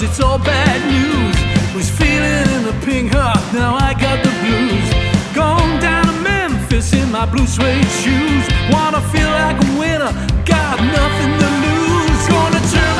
cause it's all bad news. Was feeling in the pink heart, now I got the blues. Going down to Memphis in my blue suede shoes. Wanna feel like a winner, got nothing to lose. Gonna turn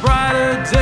brighter day.